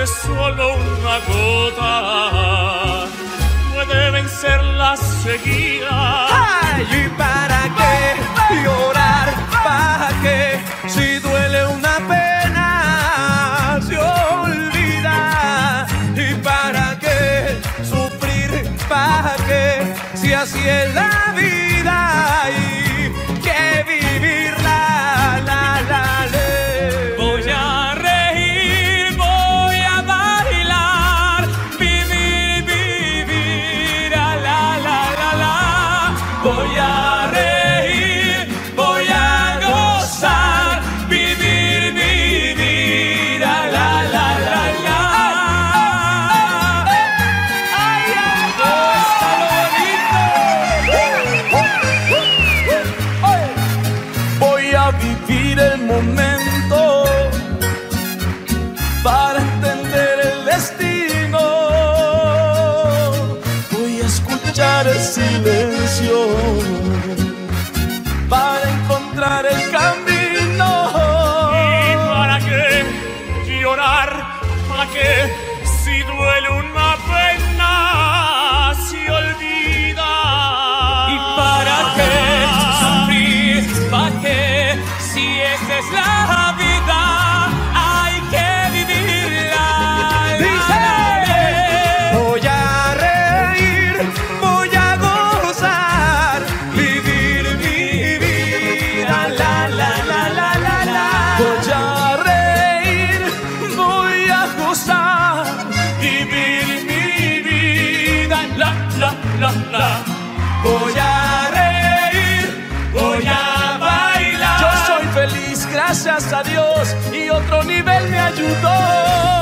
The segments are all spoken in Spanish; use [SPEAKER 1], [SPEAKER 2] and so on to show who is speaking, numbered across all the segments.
[SPEAKER 1] veces solo una gota puede vencer la sequía.
[SPEAKER 2] gracias a Dios y otro nivel me ayudó.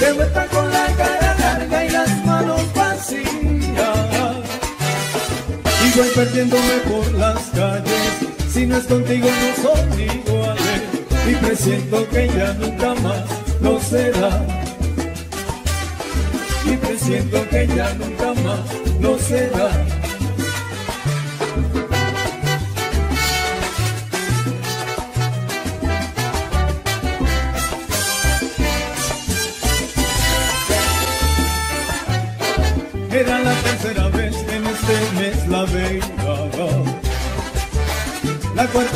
[SPEAKER 3] se muestra con la cara larga y las manos vacías. Y voy perdiéndome por las calles, si no es contigo no son iguales. Y presiento que ya nunca más no será. Y presiento que ya nunca más no será.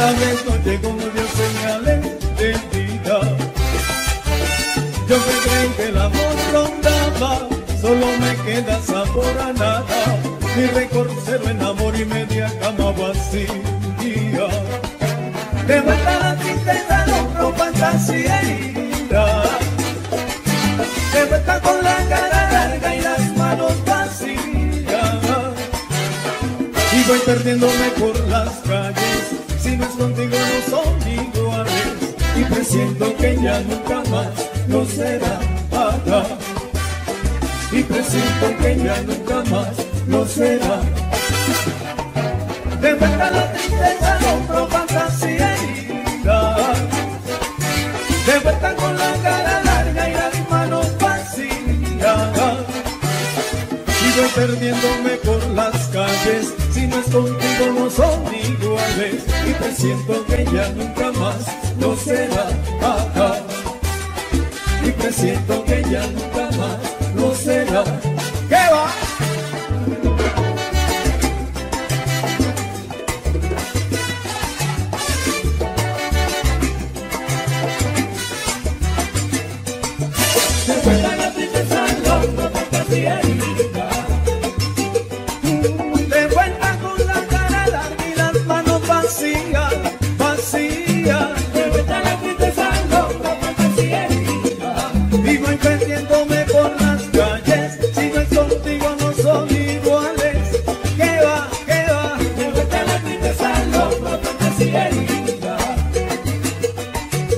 [SPEAKER 2] Cuarta vez no llegó, no dio señales de vida. Yo que creí que el amor rondaba, solo me queda sabor a nada. Mi récord cero en amor y media cama vacía. De vuelta la tristeza, no fantasía herida. De vuelta con la cara larga y las manos vacías. Y voy perdiéndome por las Y presiento que ya nunca más no será para. Y presiento que ya nunca más no será. De vuelta la tristeza, compro fantasía herida. De vuelta con la cara larga y las manos vacías. Y voy perdiéndome por las calles. Si no es contigo no son iguales. Y presiento que ya nunca más no será. Ajá. Y presiento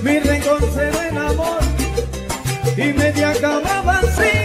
[SPEAKER 2] Mi rencor cero en amor y media cama vacía.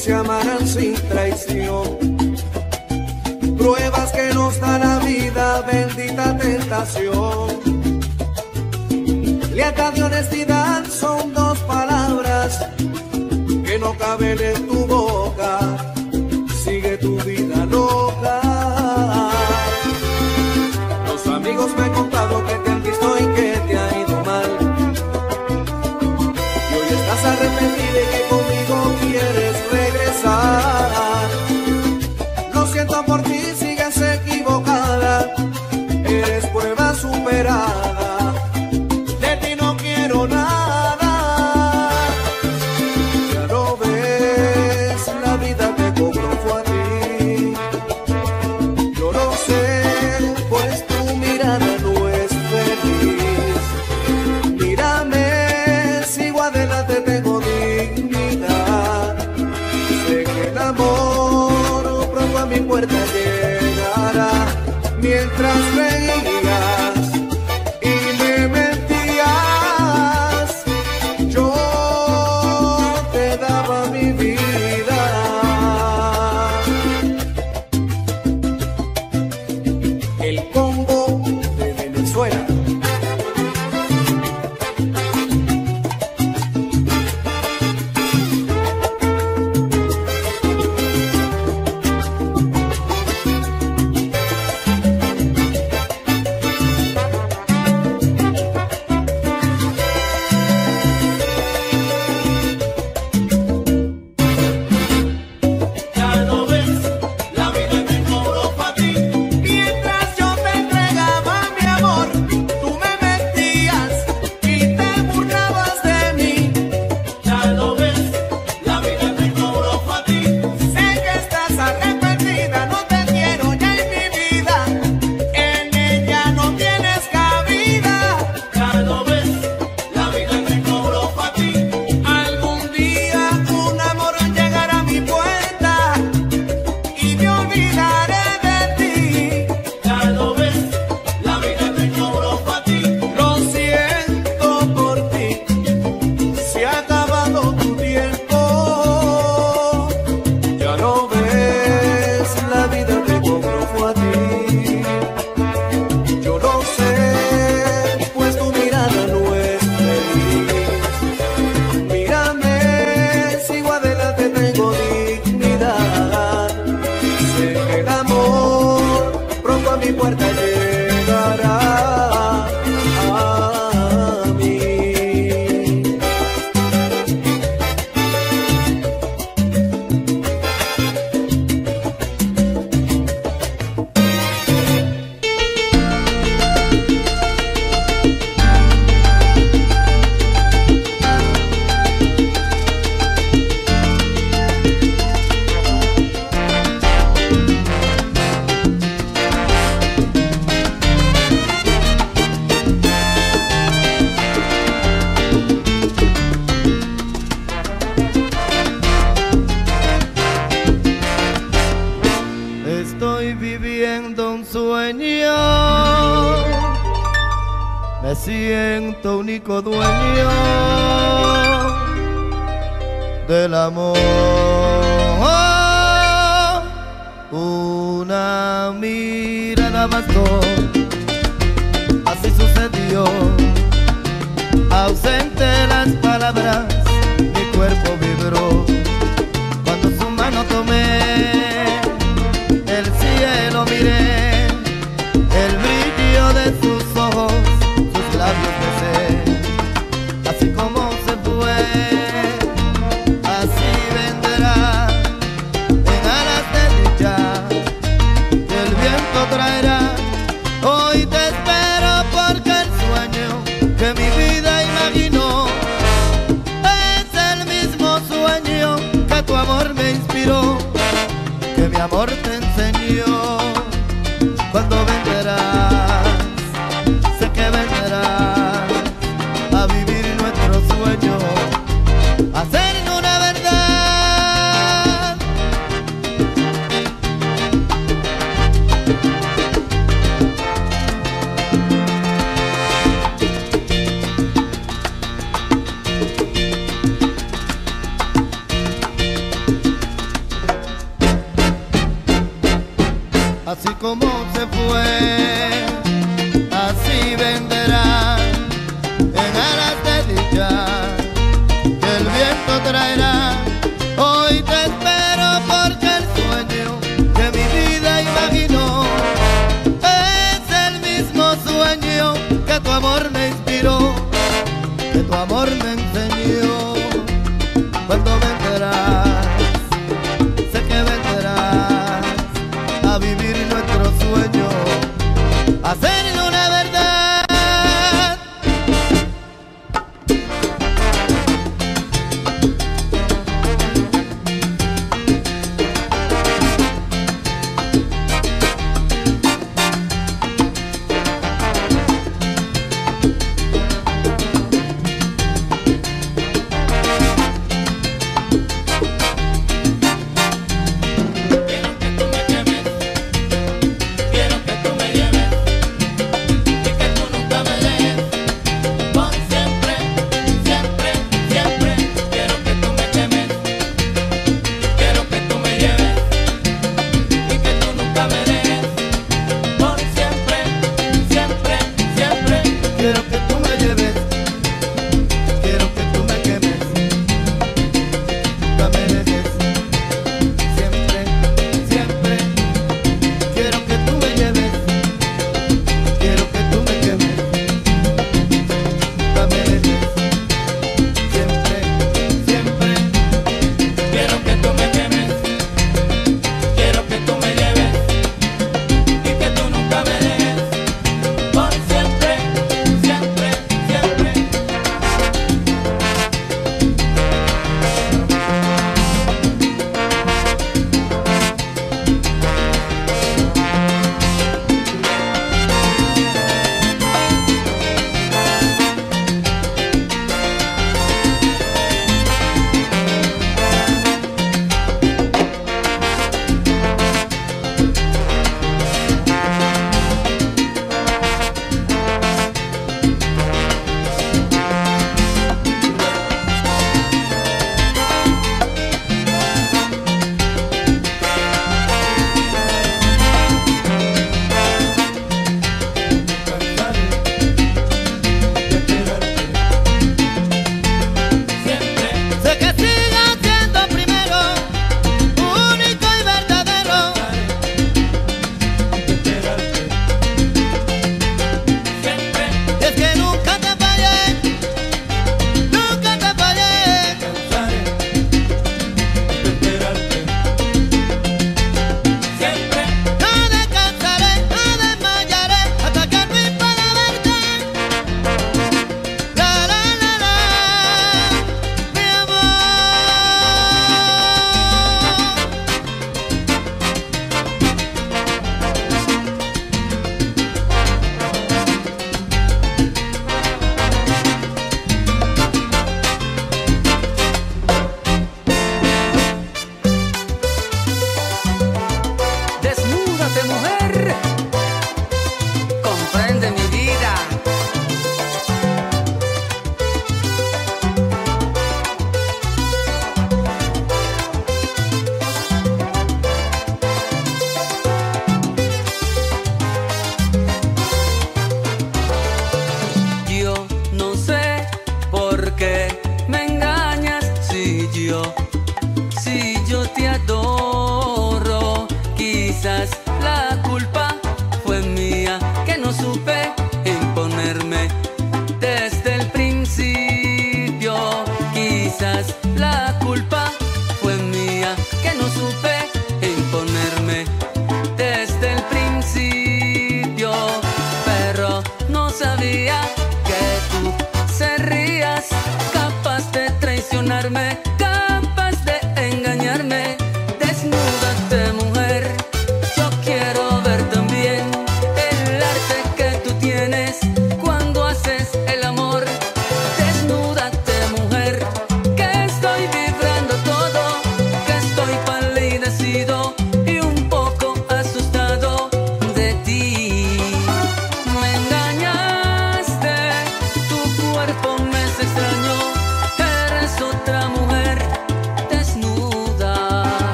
[SPEAKER 4] Se amaran sin traición pruebas que nos da la vida, bendita tentación. Lealtad y honestidad son dos palabras que no caben en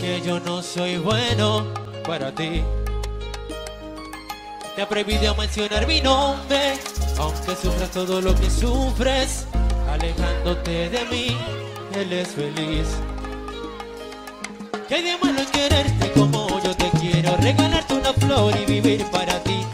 [SPEAKER 4] que
[SPEAKER 5] yo no soy bueno para ti. Te ha prohibido mencionar mi nombre, aunque sufras todo lo que sufres, alejándote de mí, él es feliz. ¿Qué hay de malo en quererte como yo te quiero? Regalarte una flor y vivir para ti,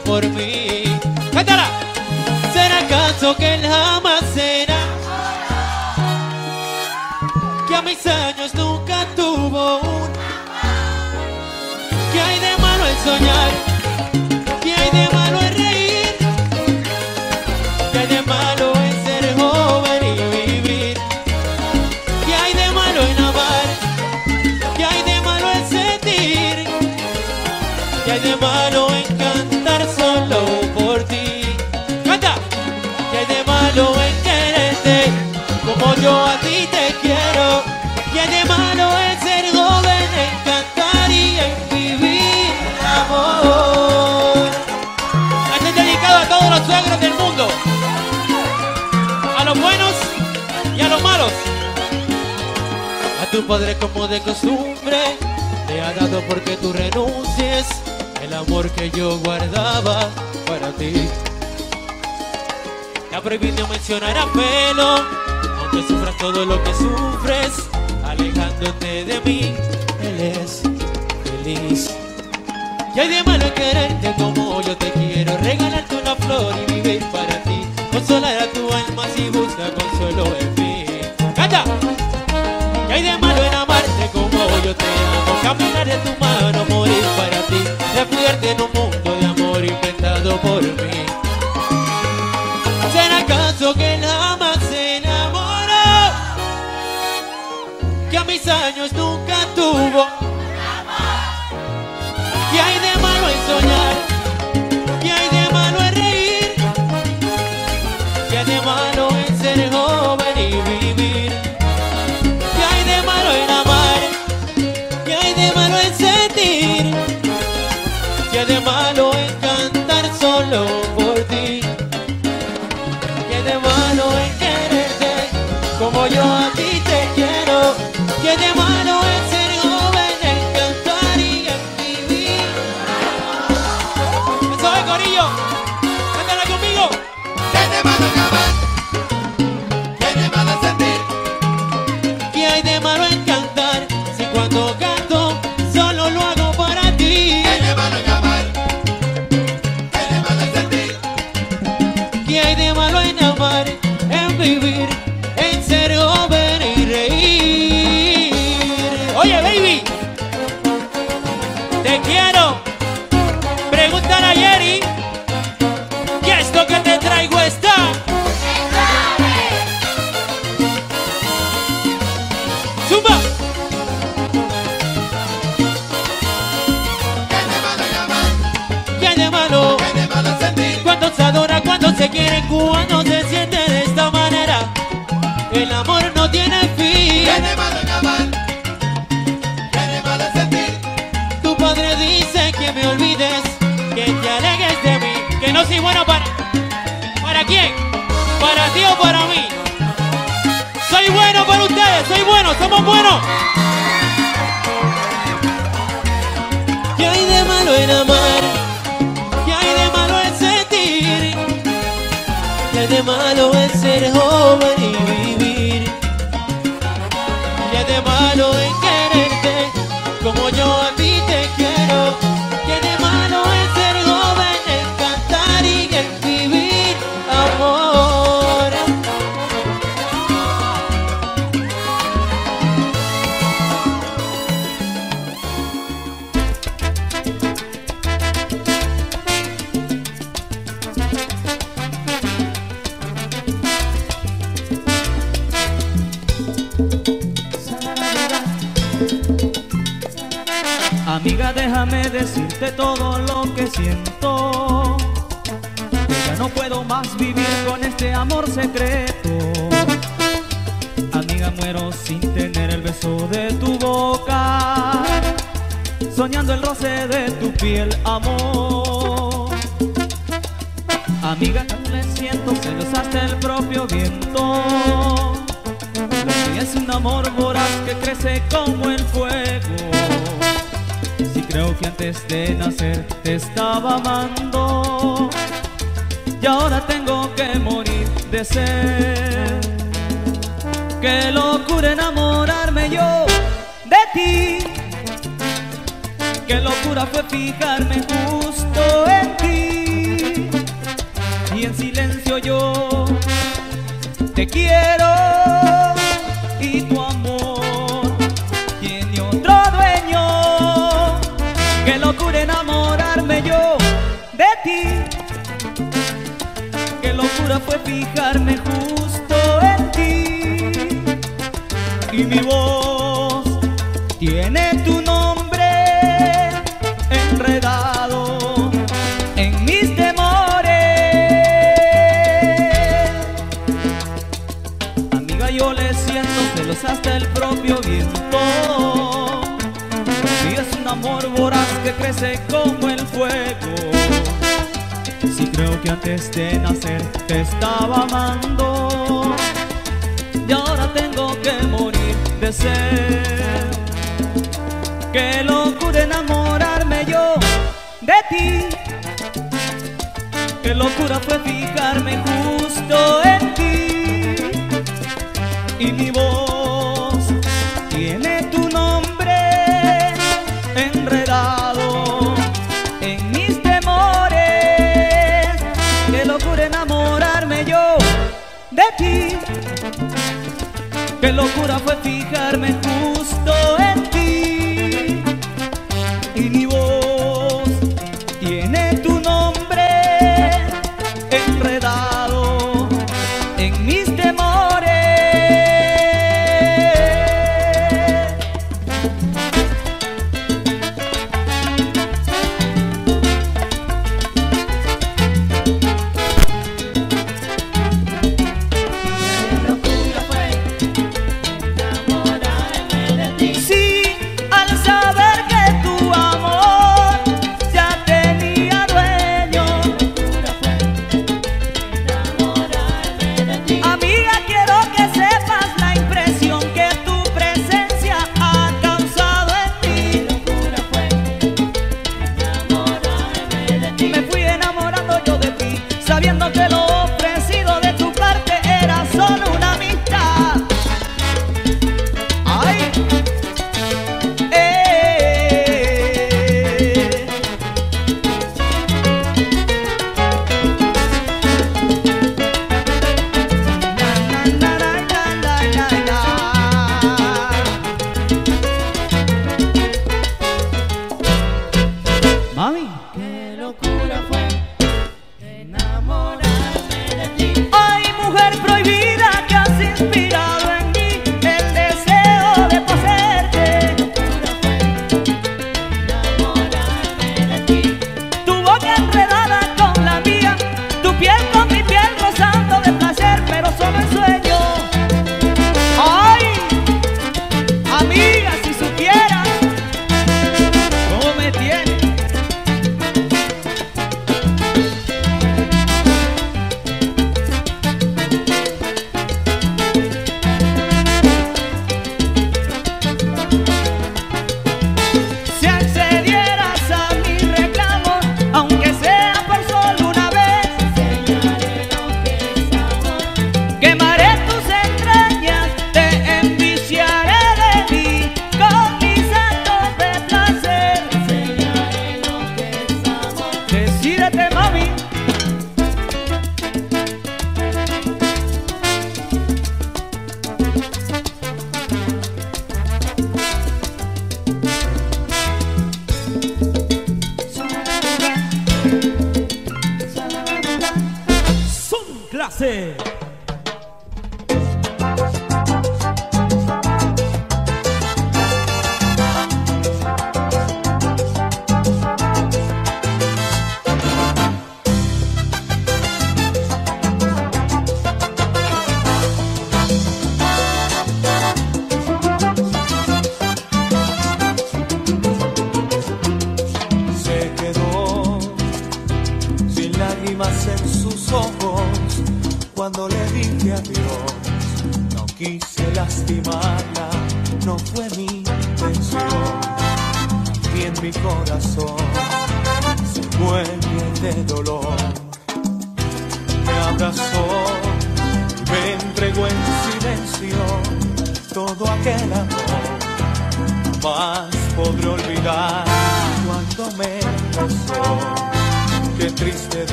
[SPEAKER 5] por mí. y de malo es ser joven, encantaría vivir amor. Este dedicado a todos los suegros del mundo, a los buenos y a los malos. A tu padre como de costumbre, te ha dado porque tú renuncies el amor que yo guardaba para ti. Te ha prohibido mencionar a pelo, aunque sufras todo lo que sufres alejándote de mí, él es feliz. Y hay de malo en quererte como yo te quiero, regalarte una flor y vivir para ti, consolar a tu alma si busca consuelo en mí. ¡Calla! Y hay de malo en amarte como yo te amo, caminar de tu mano, morir para ti, refugiarte en un mundo de amor inventado por mí. somos buenos. ¿Qué hay de malo en amar? ¿Qué hay de malo en sentir? ¿Qué hay de malo en ser joven? y
[SPEAKER 6] ahora tengo que morir de sed. Qué locura enamorarme yo de ti. Qué locura fue fijarme en que crecen como el fuego. Si creo que antes de nacer te estaba amando, y ahora tengo que morir de sed. Qué locura enamorarme yo de ti. Qué locura fue fijarme justo en ti y mi voz.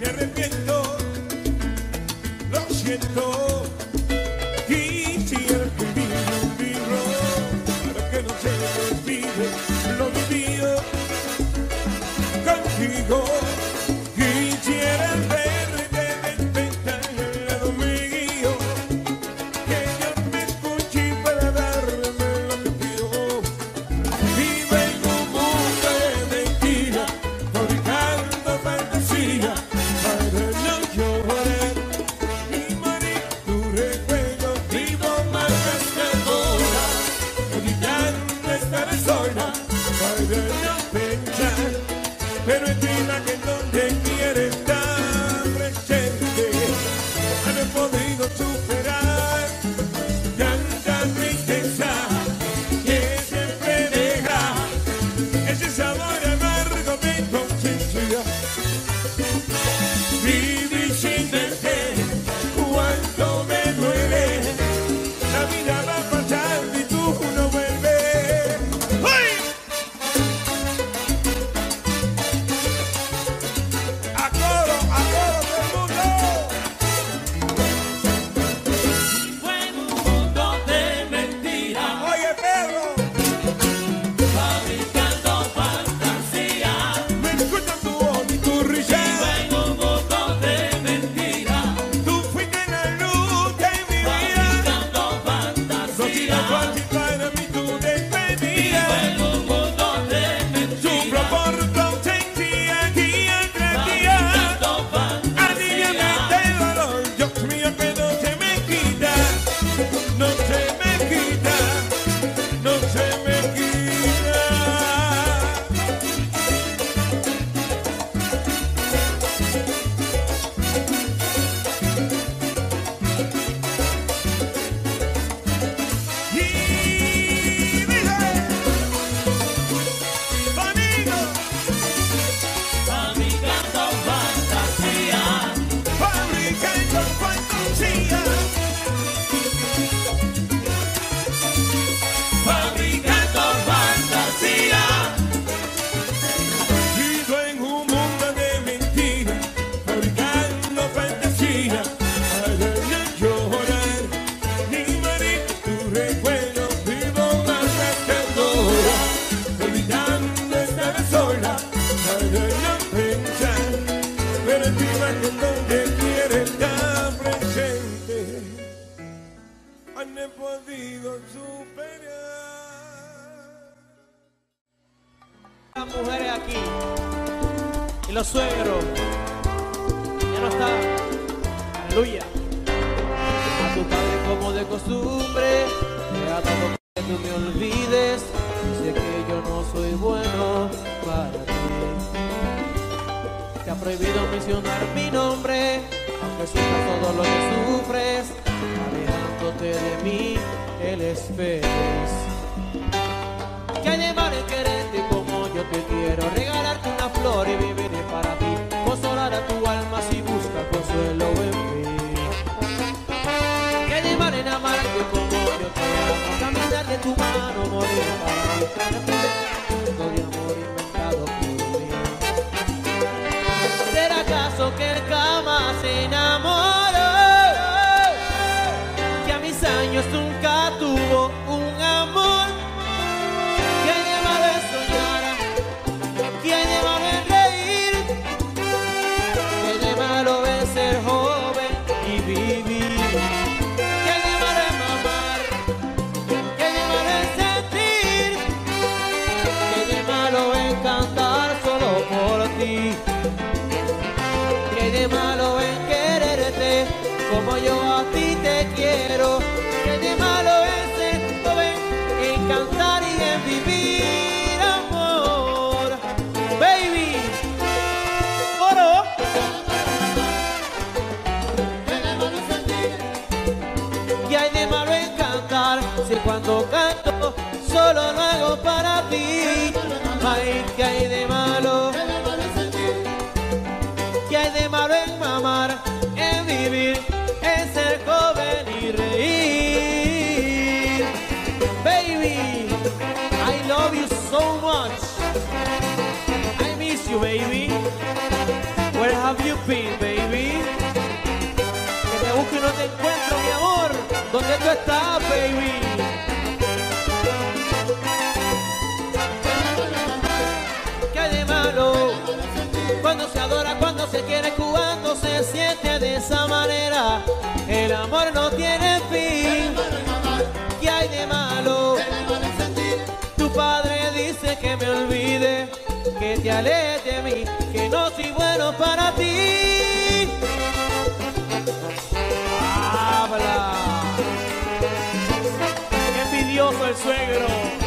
[SPEAKER 6] me
[SPEAKER 7] arrepiento, lo siento.
[SPEAKER 8] Baby, I love you so much. I miss you, baby. Where have you been, baby? Que te busco y no te encuentro, mi amor. ¿Dónde tú estás, baby? Qué de malo Cuando se adora, cuando se quiere, cuando se siente de esa manera, el amor no tiene fin. me olvide, que te alejes de mí, que no soy bueno para ti. Habla. Qué envidioso el suegro.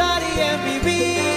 [SPEAKER 9] Cantar y en vivir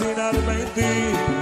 [SPEAKER 7] quiero calcinarme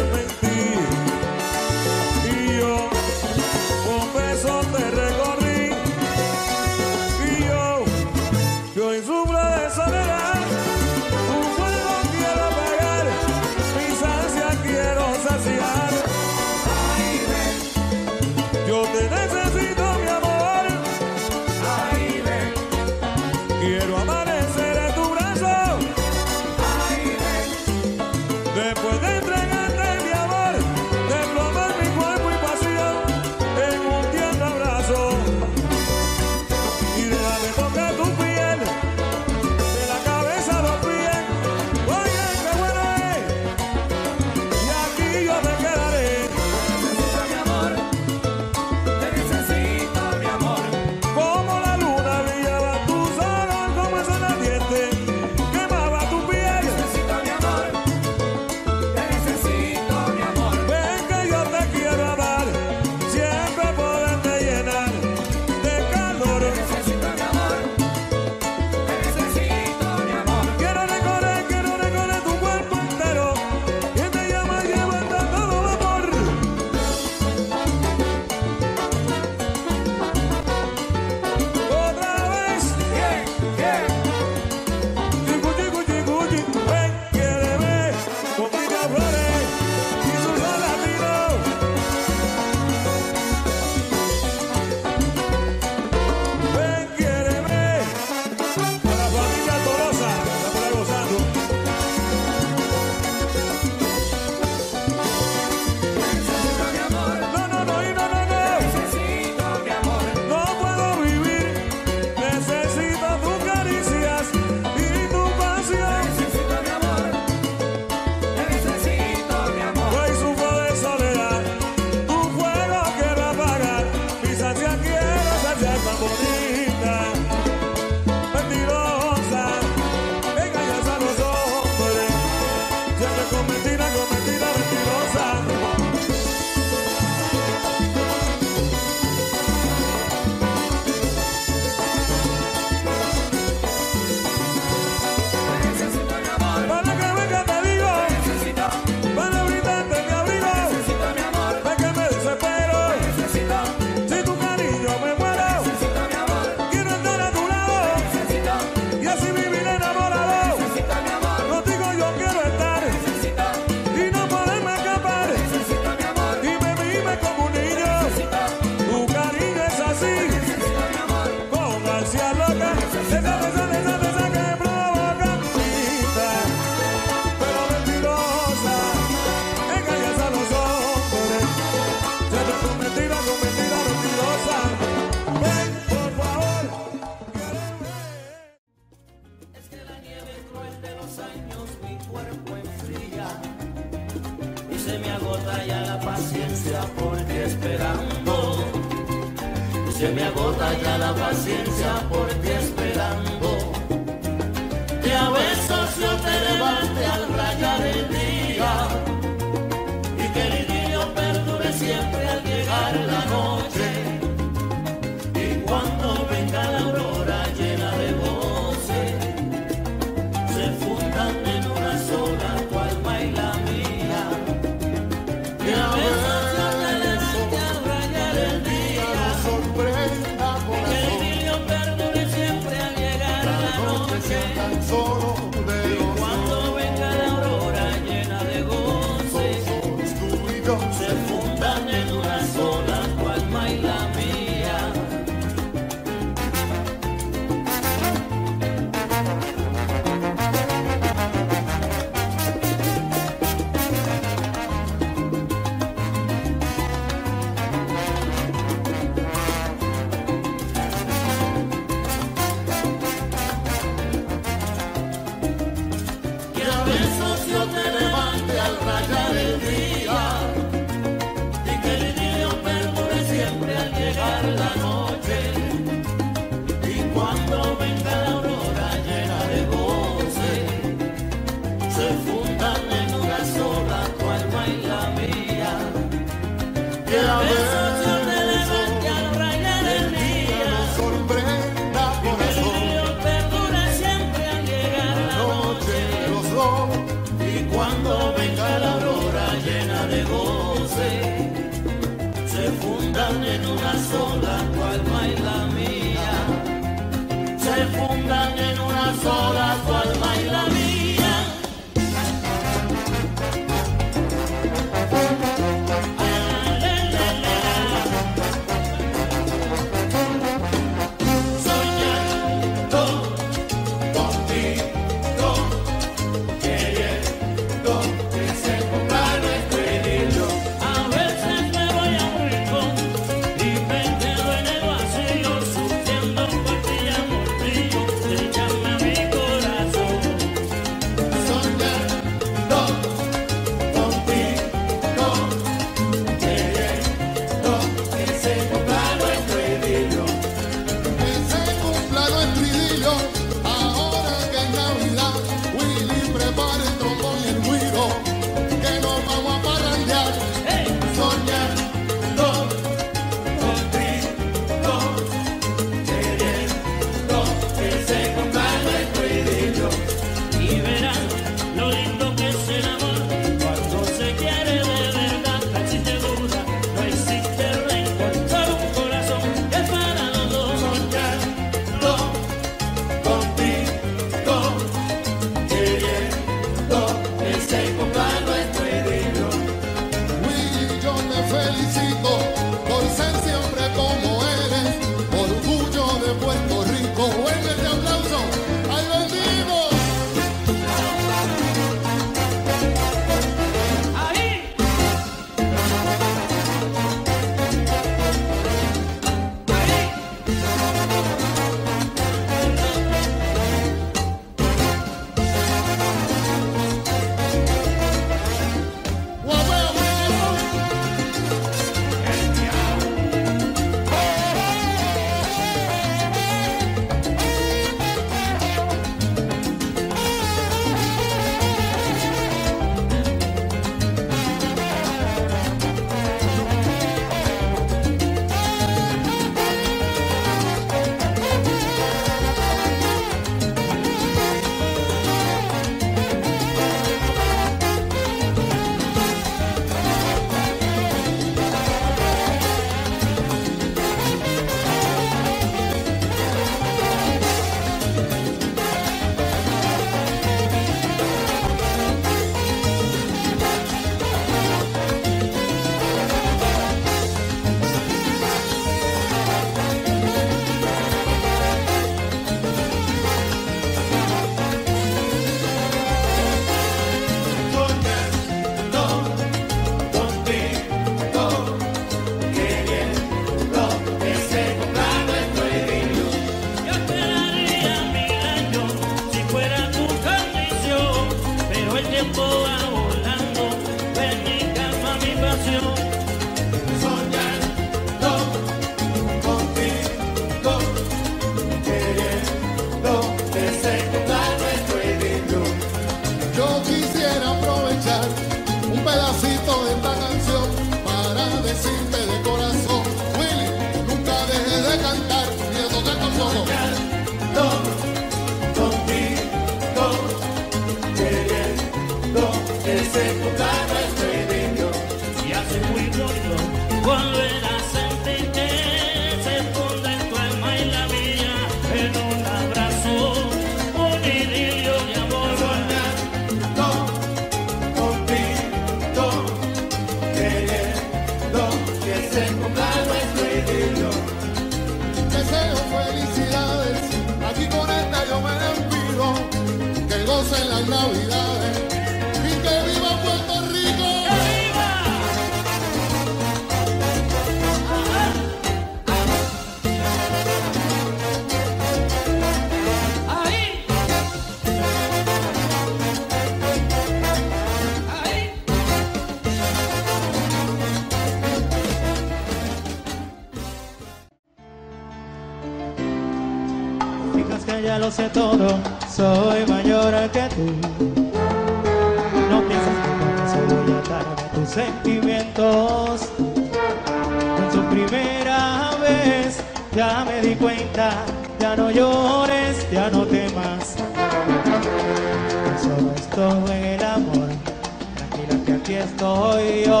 [SPEAKER 7] que yo.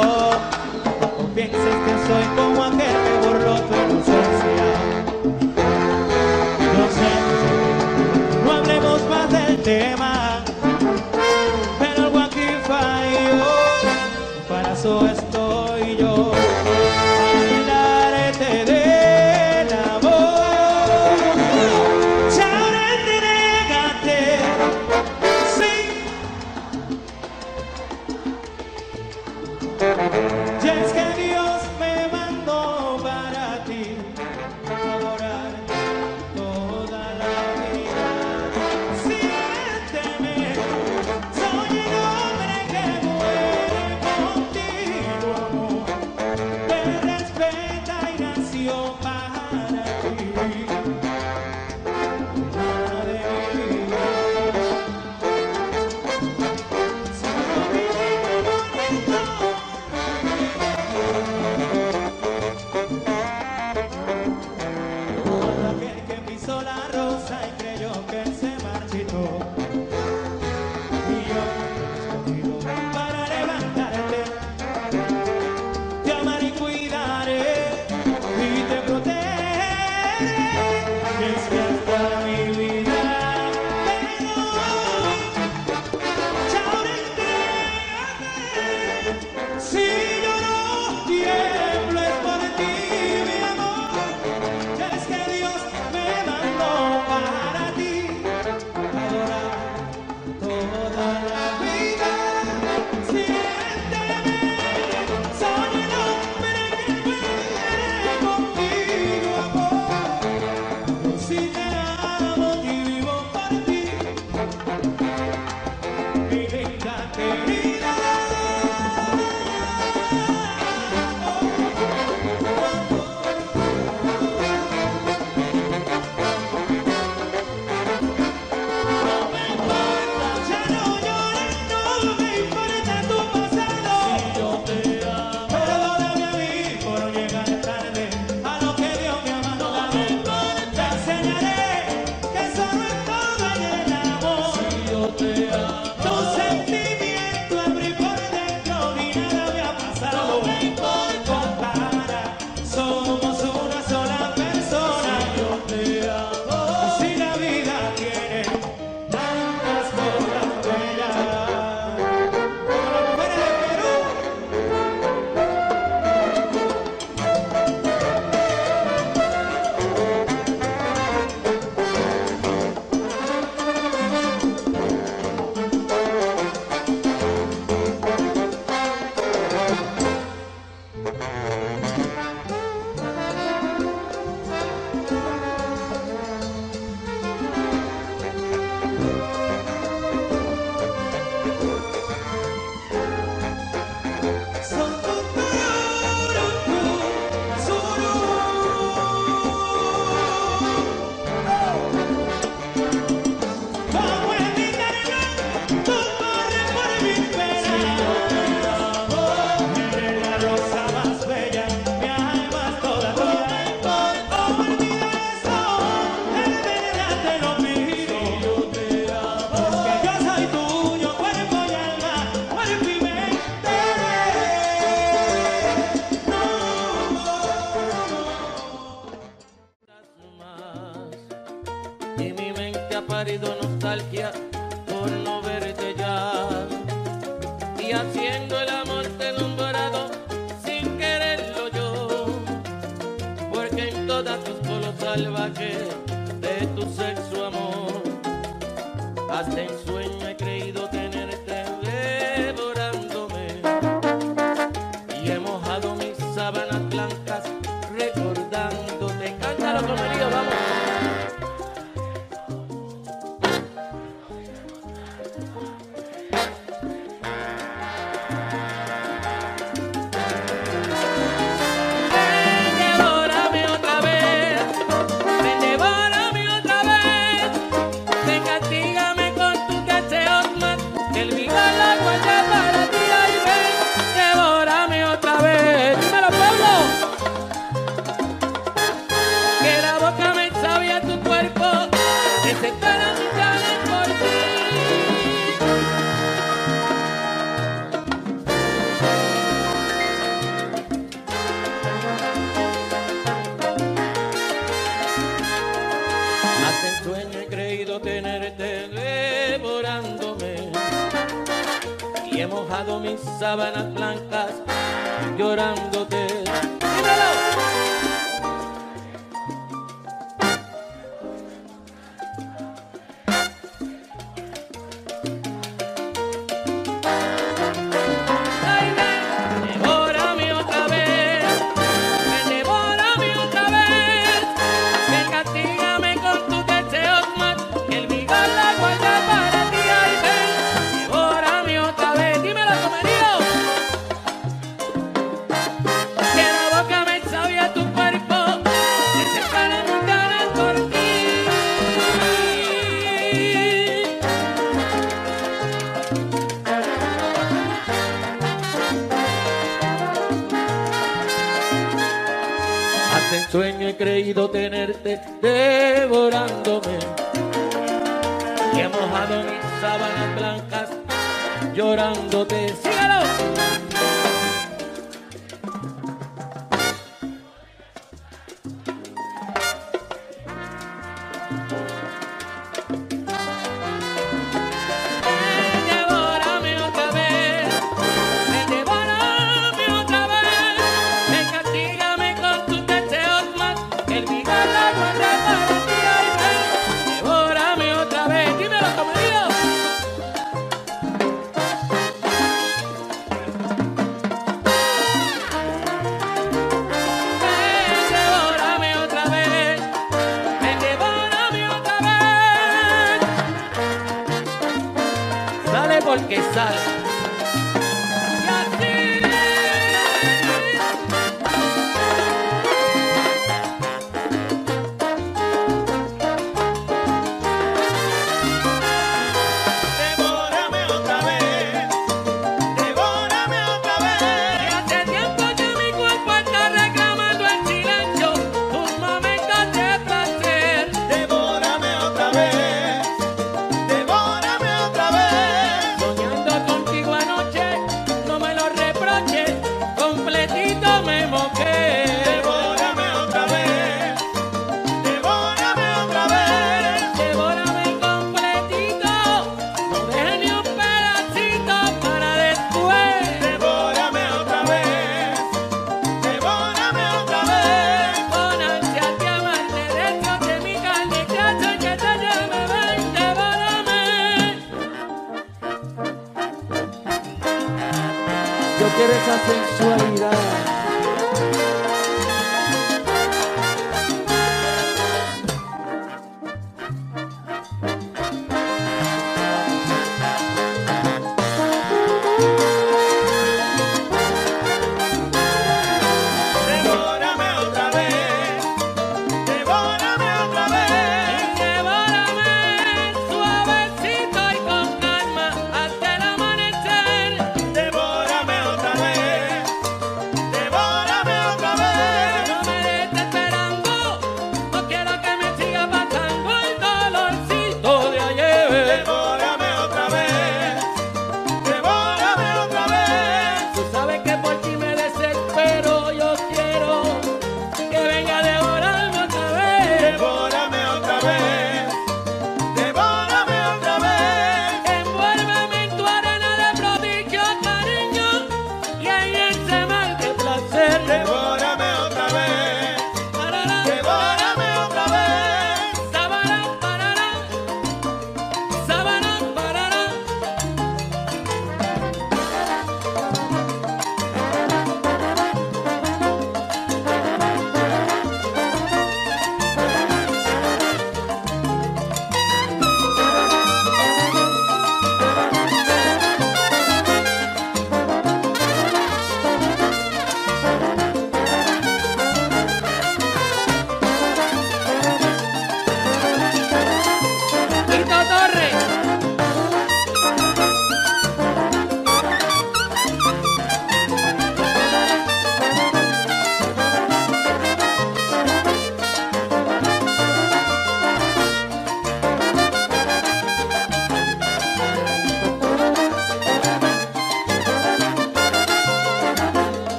[SPEAKER 10] O pienses que soy como aquel que borró tu inocencia. Inocente, no hablemos más del tema.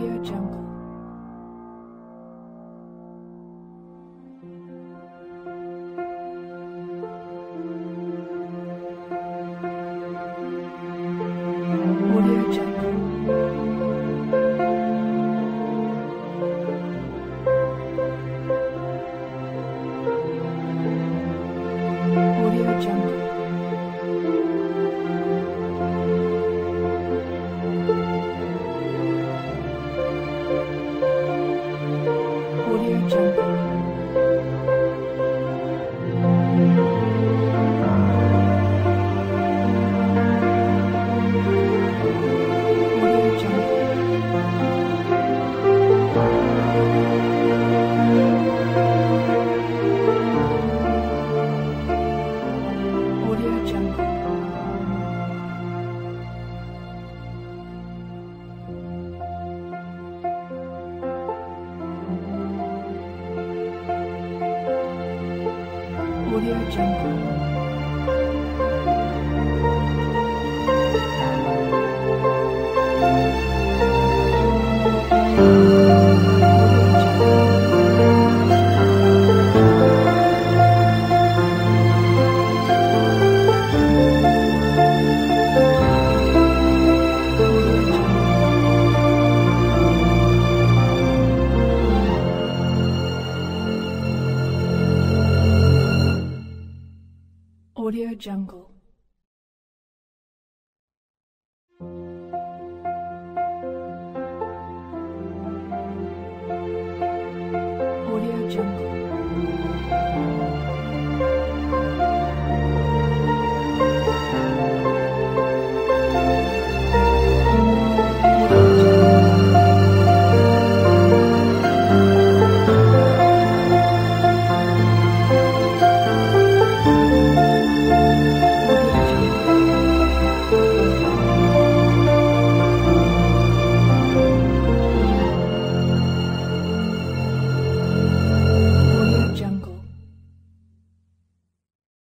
[SPEAKER 11] Audio Jungle.